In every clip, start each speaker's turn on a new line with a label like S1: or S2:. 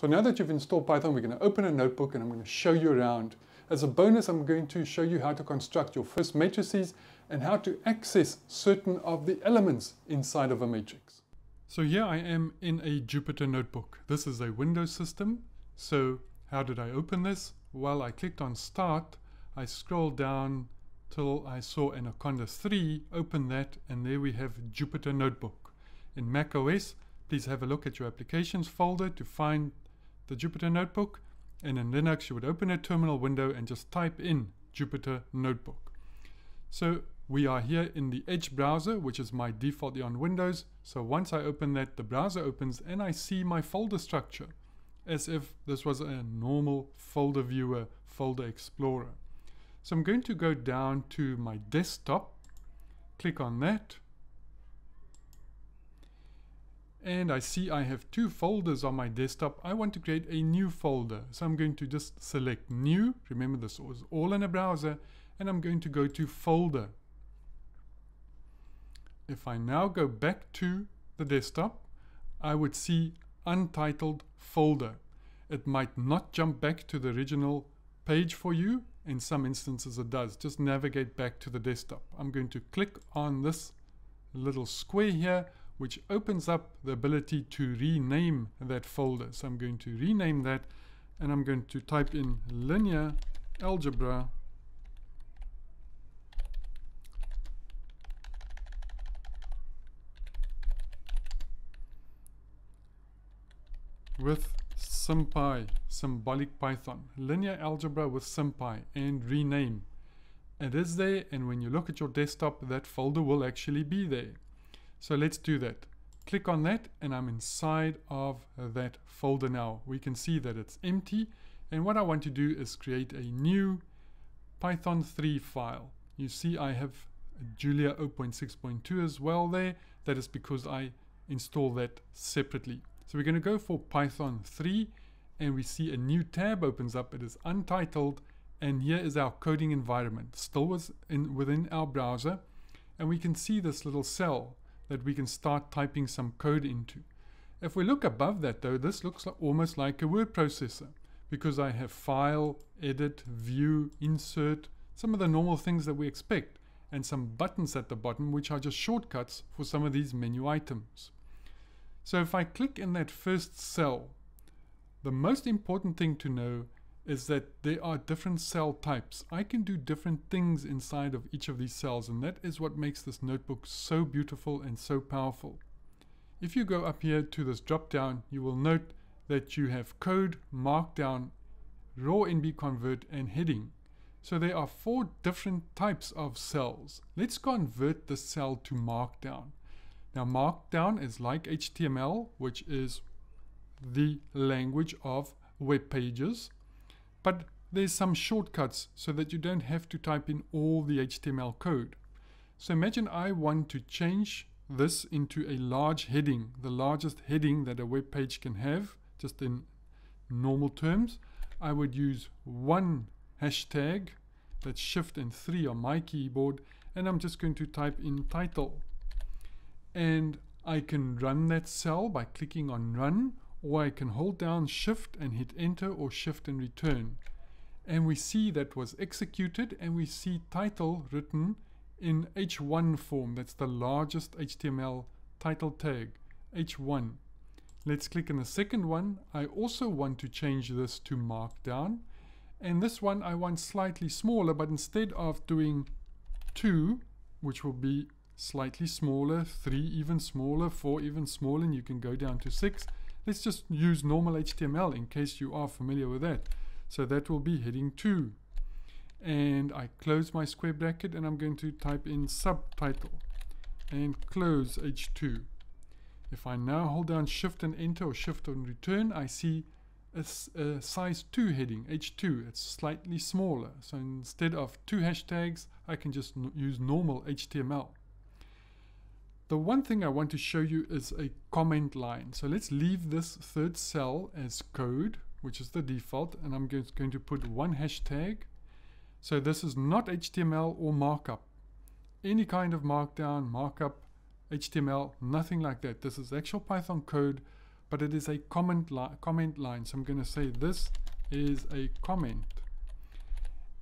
S1: So now that you've installed Python, we're going to open a notebook and I'm going to show you around. As a bonus, I'm going to show you how to construct your first matrices and how to access certain of the elements inside of a matrix. So here I am in a Jupyter notebook. This is a Windows system. So how did I open this? Well, I clicked on start. I scrolled down till I saw Anaconda 3, open that, and there we have Jupyter Notebook. In Mac OS, please have a look at your applications folder to find the Jupyter Notebook. And in Linux, you would open a terminal window and just type in Jupyter Notebook. So we are here in the Edge browser, which is my default on Windows. So once I open that, the browser opens and I see my folder structure as if this was a normal folder viewer, folder explorer. So I'm going to go down to my desktop, click on that, and I see I have two folders on my desktop. I want to create a new folder. So I'm going to just select new. Remember this was all in a browser. And I'm going to go to folder. If I now go back to the desktop, I would see untitled folder. It might not jump back to the original page for you. In some instances it does. Just navigate back to the desktop. I'm going to click on this little square here which opens up the ability to rename that folder. So I'm going to rename that and I'm going to type in linear algebra with SymPy, symbolic Python, linear algebra with SymPy and rename. It is there and when you look at your desktop that folder will actually be there. So let's do that. Click on that and I'm inside of that folder now. We can see that it's empty and what I want to do is create a new Python 3 file. You see I have Julia 0.6.2 as well there. That is because I install that separately. So we're going to go for Python 3 and we see a new tab opens up. It is untitled and here is our coding environment still was in, within our browser and we can see this little cell that we can start typing some code into. If we look above that though, this looks almost like a word processor because I have file, edit, view, insert, some of the normal things that we expect and some buttons at the bottom which are just shortcuts for some of these menu items. So if I click in that first cell, the most important thing to know is that there are different cell types. I can do different things inside of each of these cells and that is what makes this notebook so beautiful and so powerful. If you go up here to this drop down, you will note that you have code, markdown, raw NB convert and heading. So there are four different types of cells. Let's convert the cell to markdown. Now markdown is like HTML, which is the language of web pages. But there's some shortcuts so that you don't have to type in all the HTML code. So imagine I want to change this into a large heading, the largest heading that a web page can have, just in normal terms. I would use one hashtag, that's shift and three on my keyboard, and I'm just going to type in title. And I can run that cell by clicking on run or I can hold down shift and hit enter or shift and return. And we see that was executed and we see title written in H1 form. That's the largest HTML title tag, H1. Let's click on the second one. I also want to change this to markdown. And this one I want slightly smaller, but instead of doing 2, which will be slightly smaller, 3 even smaller, 4 even smaller, and you can go down to 6, Let's just use normal HTML in case you are familiar with that. So that will be heading 2. And I close my square bracket and I'm going to type in subtitle and close H2. If I now hold down shift and enter or shift and return, I see a, a, size 2 heading, H2. It's slightly smaller. So instead of two hashtags, I can just use normal HTML. The one thing I want to show you is a comment line. So let's leave this third cell as code, which is the default, and I'm going to put one hashtag. So this is not HTML or markup. Any kind of markdown, markup, HTML, nothing like that. This is actual Python code but it is a comment, li comment line. So I'm going to say this is a comment.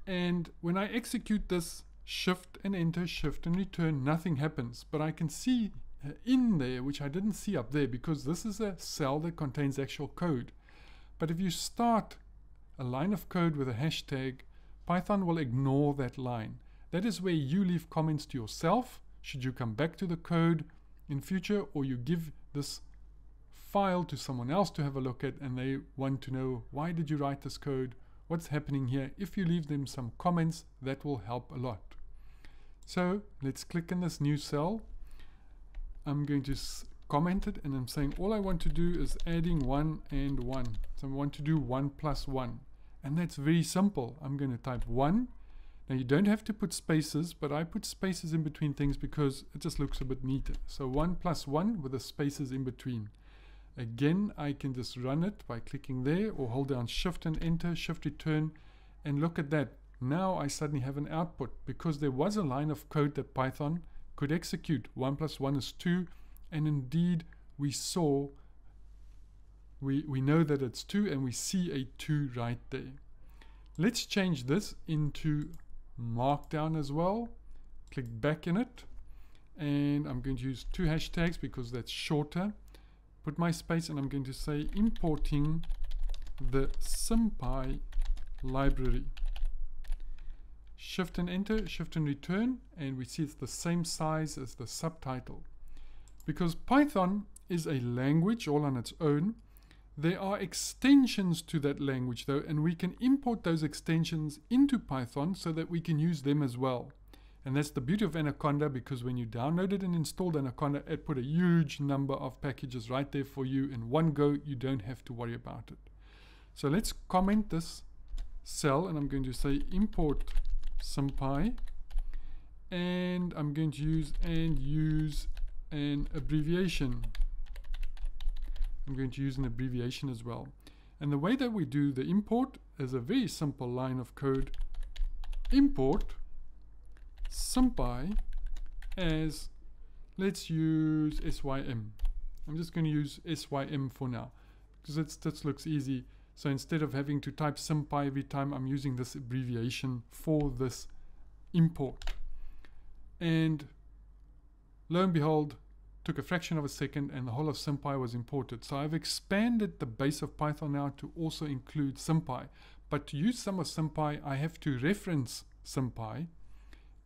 S1: And when I execute this shift and enter, shift and return, nothing happens. But I can see uh, in there, which I didn't see up there because this is a cell that contains actual code. But if you start a line of code with a hashtag, Python will ignore that line. That is where you leave comments to yourself, should you come back to the code in future, or you give this file to someone else to have a look at and they want to know why did you write this code, what's happening here. If you leave them some comments, that will help a lot. So let's click in this new cell. I'm going to comment it and I'm saying all I want to do is adding 1 and 1. So I want to do 1 plus 1. And that's very simple. I'm going to type 1. Now you don't have to put spaces, but I put spaces in between things because it just looks a bit neater. So 1 plus 1 with the spaces in between. Again, I can just run it by clicking there or hold down shift and enter, shift return, and look at that. Now I suddenly have an output because there was a line of code that Python could execute. 1 plus 1 is 2, and indeed we saw we, we know that it's 2 and we see a 2 right there. Let's change this into markdown as well. Click back in it and I'm going to use two hashtags because that's shorter. Put my space and I'm going to say importing the SymPy library. Shift and enter, shift and return and we see it's the same size as the subtitle. Because Python is a language all on its own there are extensions to that language though, and we can import those extensions into Python so that we can use them as well. And that's the beauty of Anaconda because when you downloaded and installed Anaconda, it put a huge number of packages right there for you in one go. You don't have to worry about it. So let's comment this cell and I'm going to say import SymPy and I'm going to use and use an abbreviation I'm going to use an abbreviation as well. And the way that we do the import is a very simple line of code. Import SymPy as, let's use SYM. I'm just going to use SYM for now because it that looks easy. So instead of having to type SymPy every time, I'm using this abbreviation for this import. And lo and behold, took a fraction of a second and the whole of SymPy was imported. So I've expanded the base of Python now to also include SymPy. But to use some of SymPy, I have to reference SymPy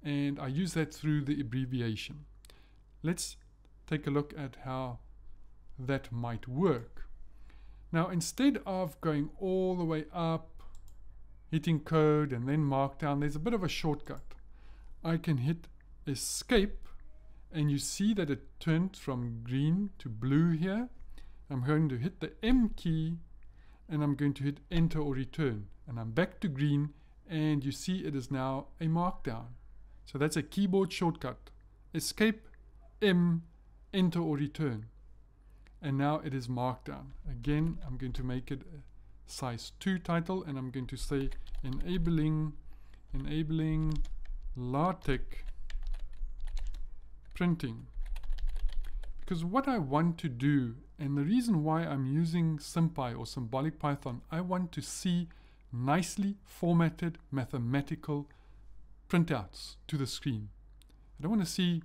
S1: and I use that through the abbreviation. Let's take a look at how that might work. Now instead of going all the way up, hitting code and then markdown, there's a bit of a shortcut. I can hit escape and you see that it turned from green to blue here. I'm going to hit the M key and I'm going to hit enter or return and I'm back to green and you see it is now a markdown. So that's a keyboard shortcut. Escape, M, enter or return. And now it is markdown. Again, I'm going to make it size 2 title and I'm going to say enabling enabling LaTeX printing. Because what I want to do, and the reason why I'm using SymPy or Symbolic Python, I want to see nicely formatted mathematical printouts to the screen. I don't want to see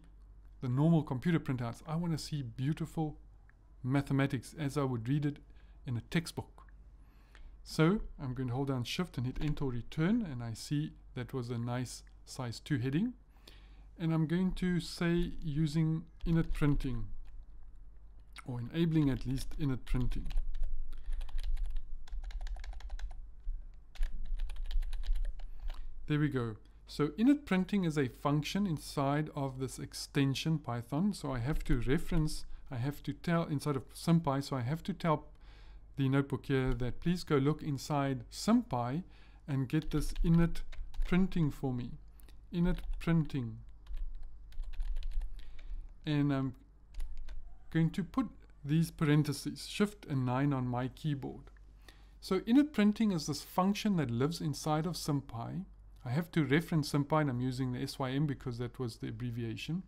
S1: the normal computer printouts. I want to see beautiful mathematics as I would read it in a textbook. So I'm going to hold down shift and hit enter return and I see that was a nice size 2 heading and I'm going to say using init printing or enabling at least init printing. There we go. So init printing is a function inside of this extension Python. So I have to reference, I have to tell inside of SymPy, so I have to tell the notebook here that please go look inside SymPy and get this init printing for me. Init printing and I'm going to put these parentheses, shift and 9 on my keyboard. So init printing is this function that lives inside of SymPy. I have to reference SymPy and I'm using the SYM because that was the abbreviation.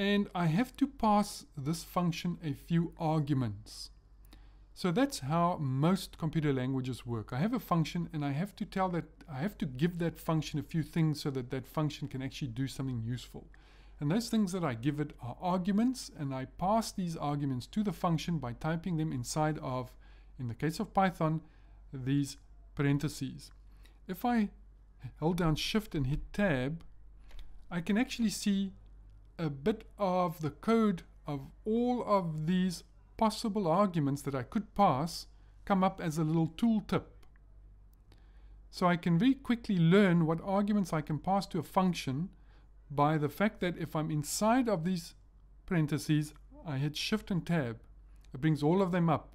S1: And I have to pass this function a few arguments. So that's how most computer languages work. I have a function and I have to tell that, I have to give that function a few things so that that function can actually do something useful. And those things that I give it are arguments and I pass these arguments to the function by typing them inside of, in the case of Python, these parentheses. If I hold down shift and hit tab, I can actually see a bit of the code of all of these possible arguments that I could pass come up as a little tooltip. So I can very quickly learn what arguments I can pass to a function by the fact that if I'm inside of these parentheses, I hit shift and tab. It brings all of them up.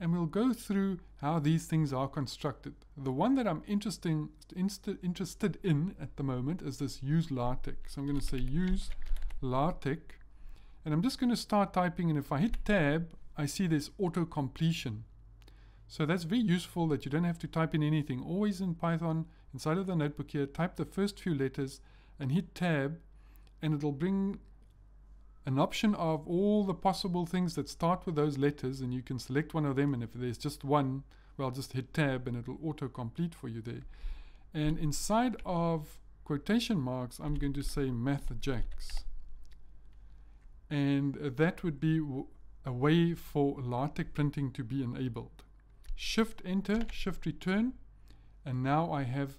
S1: And we'll go through how these things are constructed. The one that I'm interesting, interested in at the moment is this use LaTeX. So I'm going to say use LaTeX. And I'm just going to start typing. And if I hit tab, I see this auto completion. So that's very useful that you don't have to type in anything. Always in Python, inside of the notebook here, type the first few letters and hit tab and it'll bring an option of all the possible things that start with those letters and you can select one of them and if there's just one well just hit tab and it'll auto complete for you there and inside of quotation marks I'm going to say mathjax and that would be a way for LaTeX printing to be enabled shift enter shift return and now I have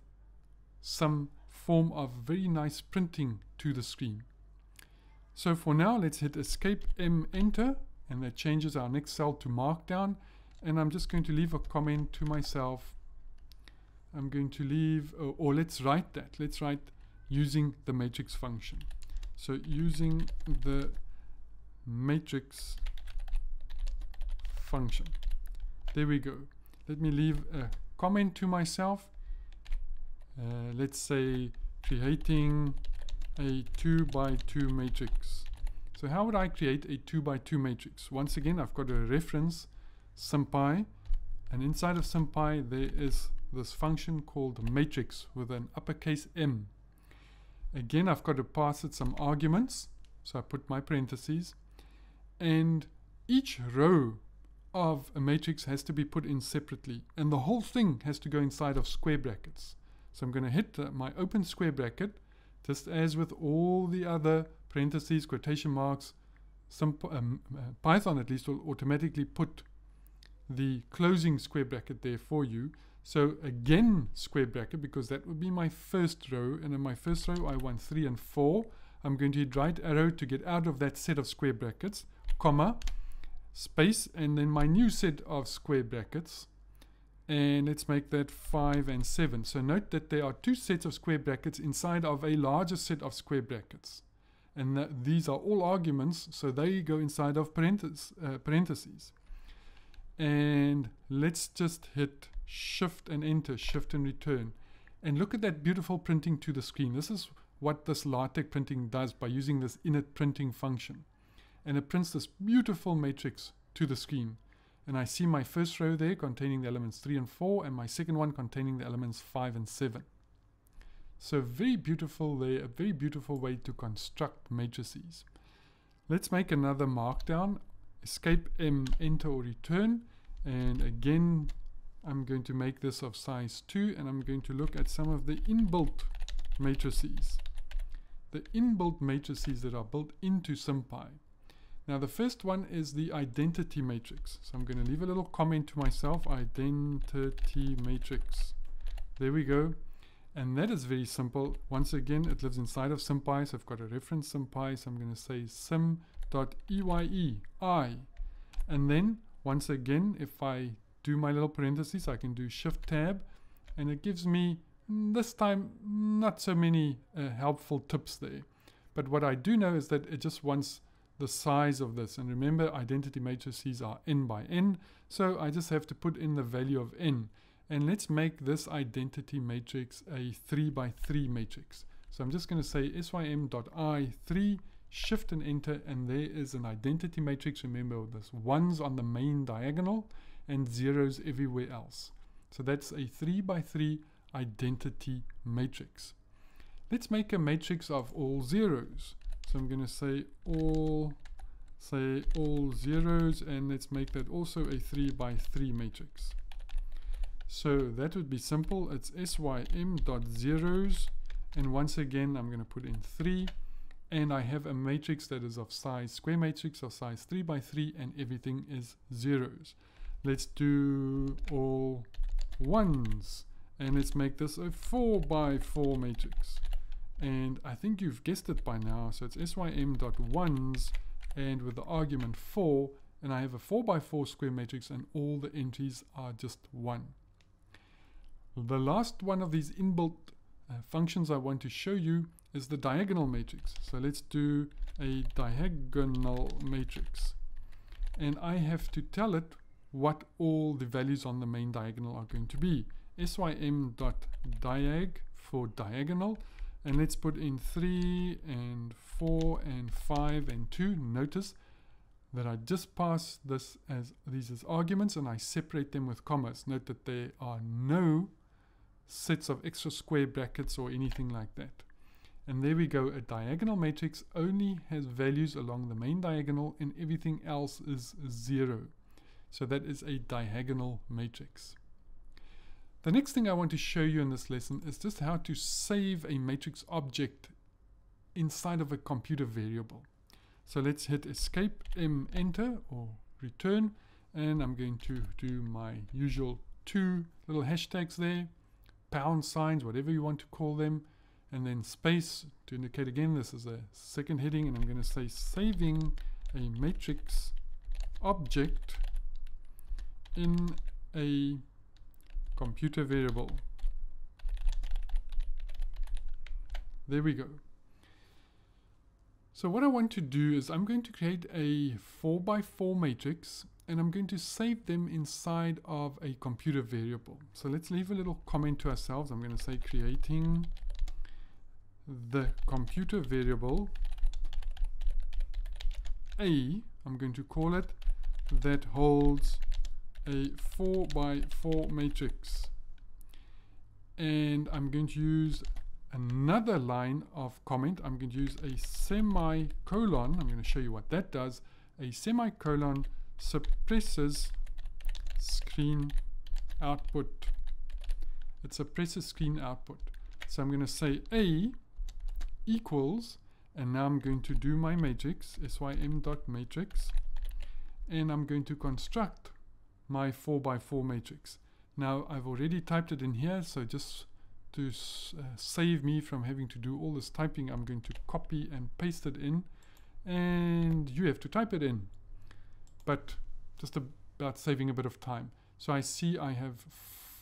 S1: some form of very nice printing to the screen. So for now, let's hit Escape M Enter, and that changes our next cell to Markdown. And I'm just going to leave a comment to myself. I'm going to leave, or, or let's write that. Let's write using the matrix function. So using the matrix function. There we go. Let me leave a comment to myself uh, let's say creating a 2 by 2 matrix. So how would I create a 2 by 2 matrix? Once again, I've got a reference SymPy and inside of SymPy there is this function called matrix with an uppercase M. Again, I've got to pass it some arguments. So I put my parentheses and each row of a matrix has to be put in separately and the whole thing has to go inside of square brackets. So I'm going to hit uh, my open square bracket, just as with all the other parentheses, quotation marks, some um, uh, Python at least will automatically put the closing square bracket there for you. So again, square bracket, because that would be my first row. And in my first row, I want 3 and 4. I'm going to hit right arrow to get out of that set of square brackets, comma, space, and then my new set of square brackets and let's make that 5 and 7. So note that there are two sets of square brackets inside of a larger set of square brackets. And these are all arguments, so they go inside of parentheses, uh, parentheses. And let's just hit shift and enter, shift and return. And look at that beautiful printing to the screen. This is what this LaTeX printing does by using this init printing function. And it prints this beautiful matrix to the screen and I see my first row there containing the elements 3 and 4 and my second one containing the elements 5 and 7. So very beautiful there, a very beautiful way to construct matrices. Let's make another markdown, escape M, enter or return and again I'm going to make this of size 2 and I'm going to look at some of the inbuilt matrices. The inbuilt matrices that are built into SymPy. Now the first one is the identity matrix. So I'm going to leave a little comment to myself, identity matrix. There we go. And that is very simple. Once again, it lives inside of SymPy. So I've got a reference SymPy. So I'm going to say sim.eye, I. And then once again, if I do my little parentheses, I can do shift tab and it gives me this time not so many uh, helpful tips there. But what I do know is that it just wants the size of this. And remember, identity matrices are n by n. So I just have to put in the value of n. And let's make this identity matrix a 3 by 3 matrix. So I'm just going to say sym.i3, shift and enter, and there is an identity matrix. Remember, there's ones on the main diagonal and zeros everywhere else. So that's a 3 by 3 identity matrix. Let's make a matrix of all zeros. So I'm going to say all say all zeros and let's make that also a 3 by 3 matrix. So that would be simple. It's sym dot zeros and once again I'm going to put in 3 and I have a matrix that is of size square matrix of size 3 by 3 and everything is zeros. Let's do all ones and let's make this a 4 by 4 matrix and I think you've guessed it by now so it's sym dot ones and with the argument 4 and I have a 4 by 4 square matrix and all the entries are just 1. The last one of these inbuilt uh, functions I want to show you is the diagonal matrix. So let's do a diagonal matrix. And I have to tell it what all the values on the main diagonal are going to be. sym.diag for diagonal. And let's put in 3 and 4 and 5 and 2. Notice that I just pass this as these as arguments and I separate them with commas. Note that there are no sets of extra square brackets or anything like that. And there we go, a diagonal matrix only has values along the main diagonal and everything else is zero. So that is a diagonal matrix. The next thing I want to show you in this lesson is just how to save a matrix object inside of a computer variable. So let's hit escape, M, enter or return. And I'm going to do my usual two little hashtags there. Pound signs, whatever you want to call them, and then space to indicate again this is a second heading, and I'm going to say saving a matrix object in a computer variable. There we go. So what I want to do is I'm going to create a 4 by 4 matrix and I'm going to save them inside of a computer variable. So let's leave a little comment to ourselves. I'm going to say creating the computer variable A, I'm going to call it, that holds a 4 by 4 matrix. And I'm going to use another line of comment. I'm going to use a semicolon. I'm going to show you what that does. A semicolon suppresses screen output. It suppresses screen output. So I'm going to say A equals, and now I'm going to do my matrix, sym dot matrix, and I'm going to construct my 4 by 4 matrix. Now I've already typed it in here, so just to uh, save me from having to do all this typing, I'm going to copy and paste it in, and you have to type it in but just about saving a bit of time. So I see I have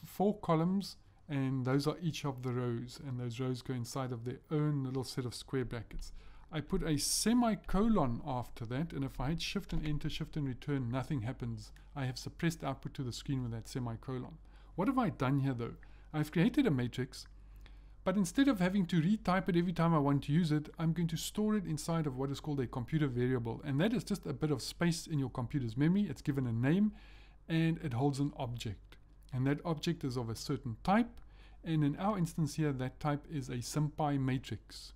S1: four columns and those are each of the rows and those rows go inside of their own little set of square brackets. I put a semicolon after that and if I hit shift and enter, shift and return, nothing happens. I have suppressed output to the screen with that semicolon. What have I done here though? I've created a matrix but instead of having to retype it every time I want to use it, I'm going to store it inside of what is called a computer variable. And that is just a bit of space in your computer's memory. It's given a name and it holds an object. And that object is of a certain type. And in our instance here, that type is a SymPy matrix.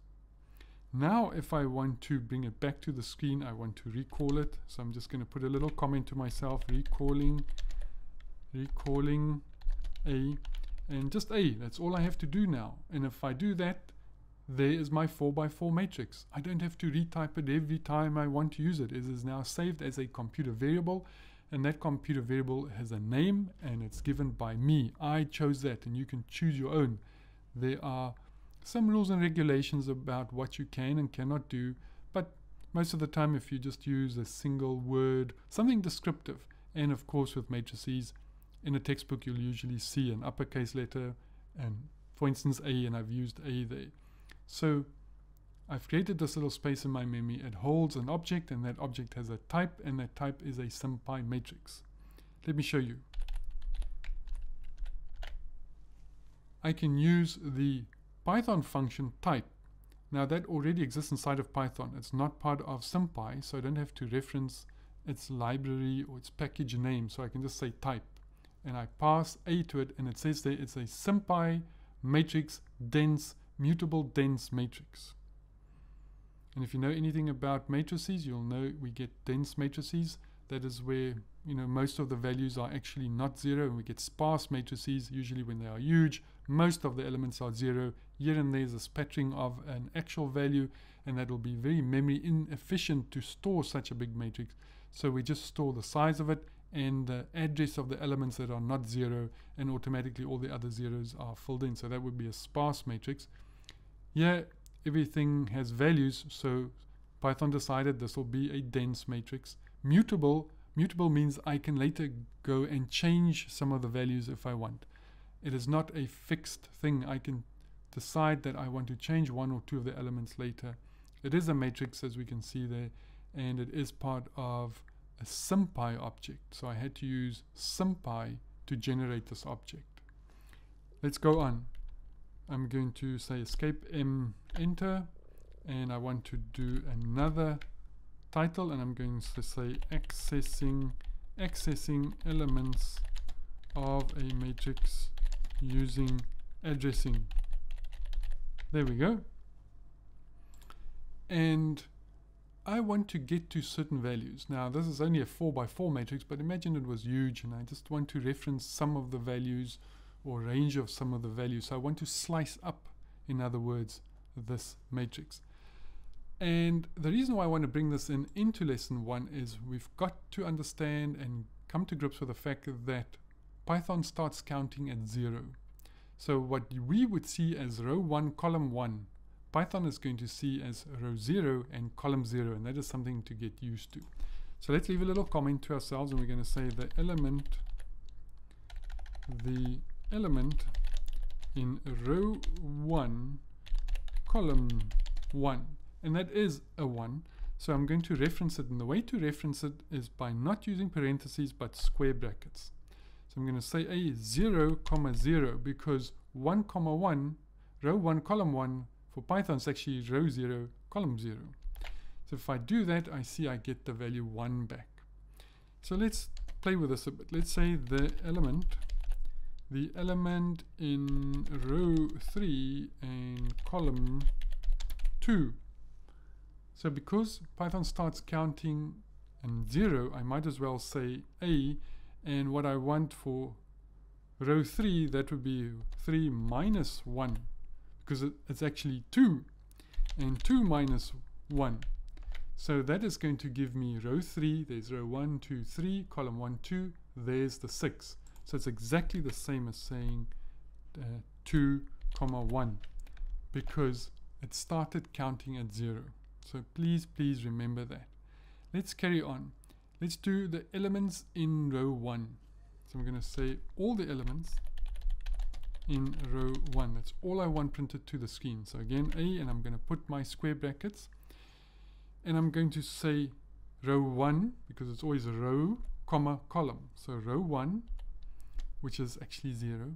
S1: Now, if I want to bring it back to the screen, I want to recall it. So I'm just going to put a little comment to myself, recalling, recalling a and just A, that's all I have to do now. And if I do that, there is my 4x4 matrix. I don't have to retype it every time I want to use it. It is now saved as a computer variable and that computer variable has a name and it's given by me. I chose that and you can choose your own. There are some rules and regulations about what you can and cannot do, but most of the time if you just use a single word, something descriptive, and of course with matrices, in a textbook you'll usually see an uppercase letter and for instance A and I've used A there. So I've created this little space in my memory. It holds an object and that object has a type and that type is a SymPy matrix. Let me show you. I can use the Python function type. Now that already exists inside of Python. It's not part of SymPy, so I don't have to reference its library or its package name. So I can just say type and I pass A to it and it says there it's a SymPy matrix dense mutable dense matrix. And if you know anything about matrices, you'll know we get dense matrices. That is where you know most of the values are actually not zero, and we get sparse matrices usually when they are huge. Most of the elements are zero. Here and there is a spattering of an actual value, and that will be very memory inefficient to store such a big matrix. So we just store the size of it and the address of the elements that are not zero, and automatically all the other zeros are filled in. So that would be a sparse matrix. Here everything has values, so Python decided this will be a dense matrix. Mutable, mutable means I can later go and change some of the values if I want. It is not a fixed thing. I can decide that I want to change one or two of the elements later. It is a matrix as we can see there and it is part of a SymPy object. So I had to use SymPy to generate this object. Let's go on. I'm going to say escape M enter and I want to do another title and I'm going to say accessing accessing elements of a matrix using addressing there we go and I want to get to certain values now this is only a 4 by 4 matrix but imagine it was huge and I just want to reference some of the values or range of some of the values. So I want to slice up, in other words, this matrix. And the reason why I want to bring this in into lesson one is we've got to understand and come to grips with the fact that Python starts counting at zero. So what we would see as row one, column one, Python is going to see as row zero and column zero, and that is something to get used to. So let's leave a little comment to ourselves, and we're going to say the element, the element in row 1 column 1 and that is a 1 so I'm going to reference it and the way to reference it is by not using parentheses but square brackets so I'm going to say a 0 comma 0 because 1 comma 1 row 1 column 1 for Python is actually row 0 column 0 so if I do that I see I get the value 1 back. So let's play with this a bit. Let's say the element the element in row 3 and column 2. So because Python starts counting and 0, I might as well say A, and what I want for row 3, that would be 3 minus 1, because it, it's actually 2, and 2 minus 1. So that is going to give me row 3, there's row 1, 2, 3, column 1, 2, there's the 6. So it's exactly the same as saying uh, 2 comma 1 because it started counting at 0. So please, please remember that. Let's carry on. Let's do the elements in row 1. So I'm going to say all the elements in row 1. That's all I want printed to the screen. So again, A, and I'm going to put my square brackets. And I'm going to say row 1, because it's always a row, comma, column. So row 1 which is actually 0.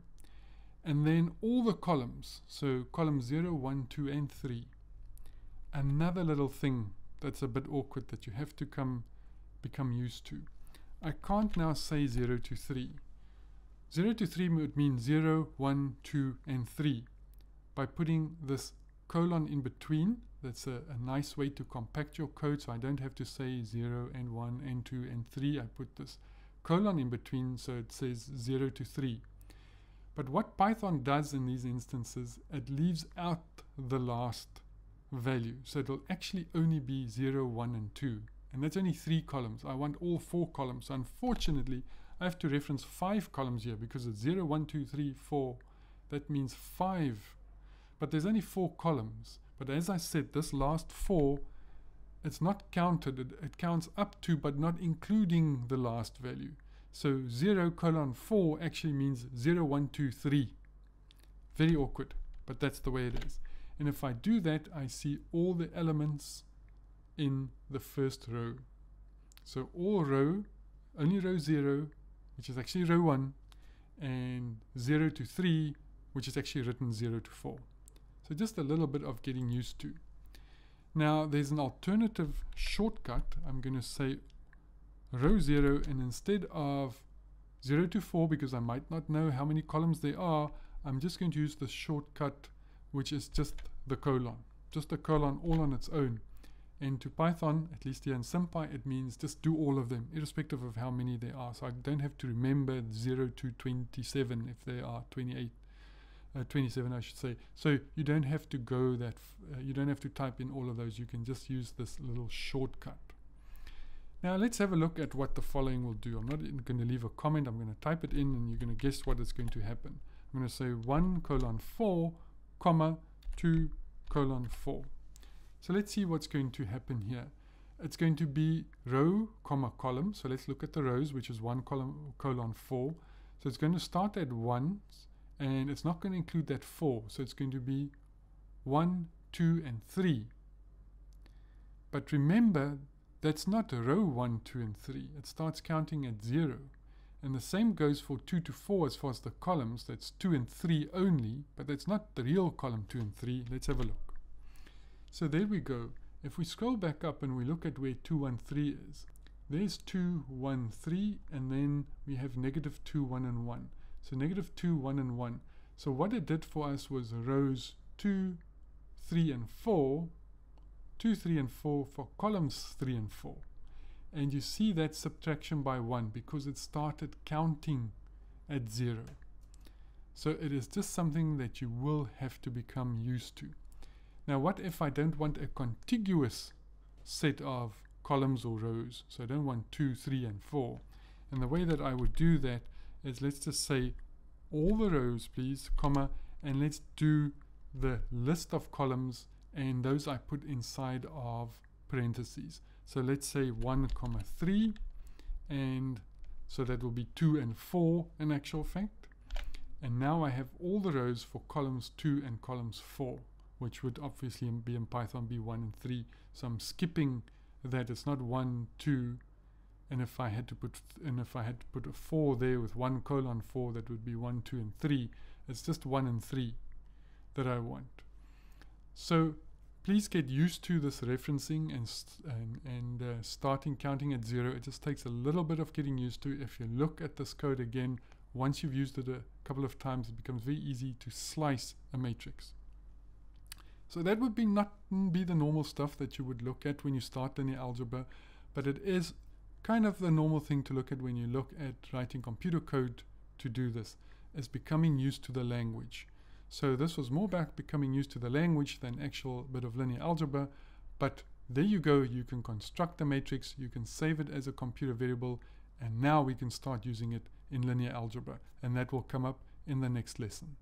S1: And then all the columns, so column 0, 1, 2, and 3. Another little thing that's a bit awkward that you have to come become used to. I can't now say 0 to 3. 0 to 3 would mean 0, 1, 2, and 3. By putting this colon in between, that's a, a, nice way to compact your code so I don't have to say 0 and 1 and 2 and 3. I put this colon in between so it says 0 to 3. But what Python does in these instances, it leaves out the last value. So it'll actually only be 0, 1, and 2. And that's only three columns. I want all four columns. So unfortunately, I have to reference five columns here because it's 0, 1, 2, 3, 4. That means five. But there's only four columns. But as I said, this last four it's not counted, it, it, counts up to but not including the last value. So 0 colon 4 actually means 0, 1, 2, 3. Very awkward, but that's the way it is. And if I do that, I see all the elements in the first row. So all row, only row 0, which is actually row 1, and 0 to 3, which is actually written 0 to 4. So just a little bit of getting used to. Now there's an alternative shortcut. I'm going to say row 0 and instead of 0 to 4 because I might not know how many columns there are, I'm just going to use the shortcut which is just the colon. Just a colon all on its own. And to Python, at least here in SymPy, it means just do all of them, irrespective of how many there are. So I don't have to remember 0 to 27 if there are 28, uh, 27 I should say. So you don't have to go that, uh, you don't have to type in all of those. You can just use this little shortcut. Now let's have a look at what the following will do. I'm not going to leave a comment. I'm going to type it in and you're going to guess what is going to happen. I'm going to say 1 colon 4 comma 2 colon 4. So let's see what's going to happen here. It's going to be row, comma, column. So let's look at the rows, which is 1 column, colon 4. So it's going to start at 1, and it's not going to include that 4. So it's going to be 1, 2, and 3. But remember, that's not a row 1, 2, and 3. It starts counting at 0. And the same goes for 2 to 4 as far as the columns. That's 2 and 3 only, but that's not the real column 2 and 3. Let's have a look. So there we go. If we scroll back up and we look at where 213 is, there's 2, 1, 3, and then we have negative 2, 1, and 1. So negative 2, 1, and 1. So what it did for us was rows 2, 3, and 4, 2, 3, and 4 for columns 3 and 4. And you see that subtraction by 1 because it started counting at 0. So it is just something that you will have to become used to. Now what if I don't want a contiguous set of columns or rows? So I don't want 2, 3 and 4. And the way that I would do that is let's just say all the rows please, comma, and let's do the list of columns and those I put inside of parentheses. So let's say 1 comma 3 and so that will be 2 and 4 in actual fact. And now I have all the rows for columns 2 and columns 4 which would obviously be in Python be 1 and 3. So I'm skipping that. It's not 1, 2, and if I had to put and if I had to put a 4 there with 1 colon 4, that would be 1, 2, and 3. It's just 1 and 3 that I want. So please get used to this referencing and, and, and uh, starting counting at 0. It just takes a little bit of getting used to. If you look at this code again, once you've used it a couple of times, it becomes very easy to slice a matrix. So that would be not mm, be the normal stuff that you would look at when you start linear algebra, but it is kind of the normal thing to look at when you look at writing computer code to do this, is becoming used to the language. So this was more about becoming used to the language than actual bit of linear algebra, but there you go, you can construct the matrix, you can save it as a computer variable, and now we can start using it in linear algebra, and that will come up in the next lesson.